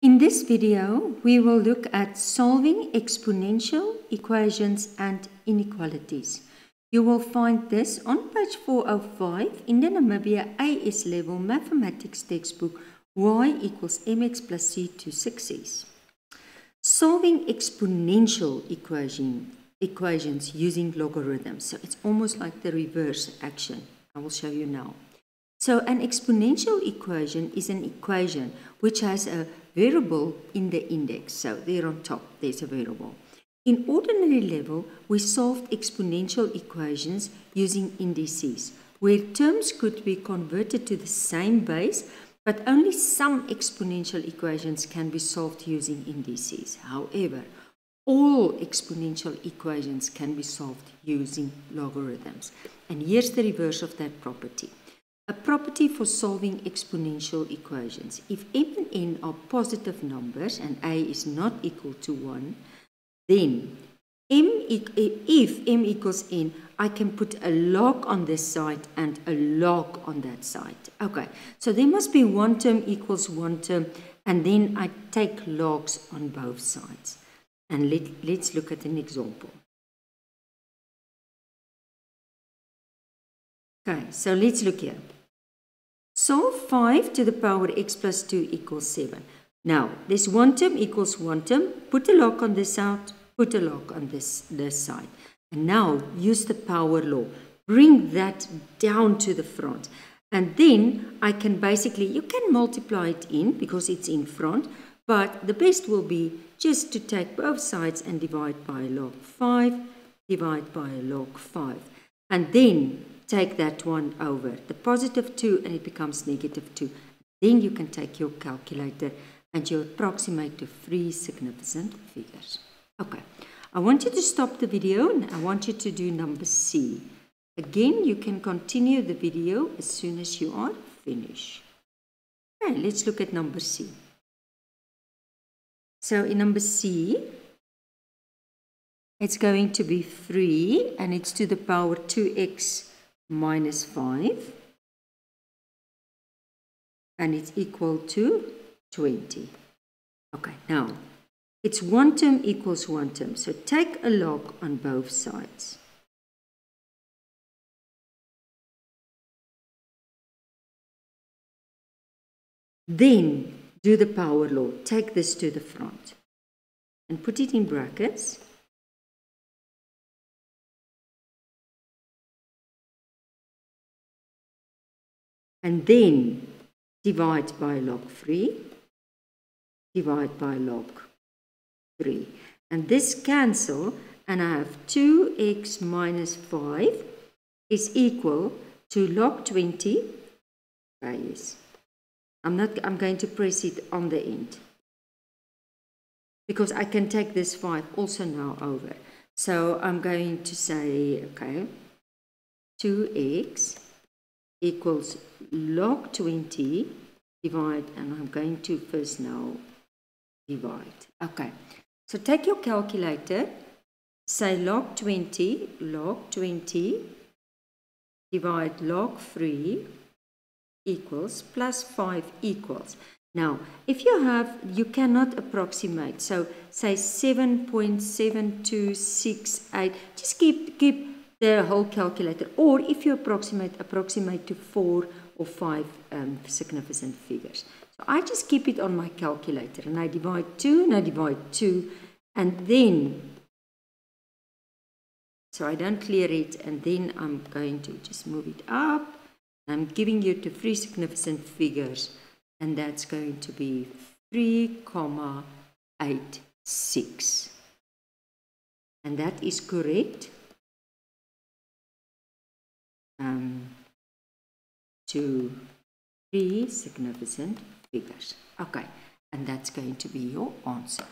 In this video, we will look at solving exponential equations and inequalities. You will find this on page 405 in the Namibia AS level mathematics textbook y equals mx plus c to Success Solving exponential equation, equations using logarithms. So it's almost like the reverse action. I will show you now. So an exponential equation is an equation which has a variable in the index. So there on top, there's a variable. In ordinary level, we solved exponential equations using indices, where terms could be converted to the same base, but only some exponential equations can be solved using indices. However, all exponential equations can be solved using logarithms. And here's the reverse of that property. A property for solving exponential equations. If m and n are positive numbers and a is not equal to 1, then if m equals n, I can put a log on this side and a log on that side. Okay, so there must be one term equals one term, and then I take logs on both sides. And let, let's look at an example. Okay, so let's look here. Solve 5 to the power x plus 2 equals 7. Now, this one term equals one term. Put a log on this side, put a log on this, this side. And now, use the power law. Bring that down to the front. And then I can basically, you can multiply it in because it's in front. But the best will be just to take both sides and divide by log 5, divide by log 5. And then take that one over the positive 2 and it becomes negative 2. Then you can take your calculator and you approximate to three significant figures. Okay, I want you to stop the video and I want you to do number C. Again, you can continue the video as soon as you are finished. Okay, let's look at number C. So in number C, it's going to be 3 and it's to the power 2x minus 5 and it's equal to 20. Okay, now it's one term equals one term. So take a log on both sides. Then do the power law. Take this to the front and put it in brackets. And then divide by log 3, divide by log 3. And this cancel, and I have 2x minus 5 is equal to log 20. Ah. I'm, not, I'm going to press it on the end. Because I can take this 5 also now over. So I'm going to say, okay, 2x equals log 20 divide, and I'm going to first now divide. Okay, so take your calculator, say log 20, log 20 divide log 3 equals plus 5 equals. Now, if you have, you cannot approximate. So say 7.7268, just keep, keep the whole calculator. Or if you approximate, approximate to four or five um, significant figures. So I just keep it on my calculator and I divide 2 and I divide 2 and then, so I don't clear it and then I'm going to just move it up. I'm giving you the three significant figures and that's going to be 3,86. And that is correct um, to three significant figures. Okay, and that's going to be your answer.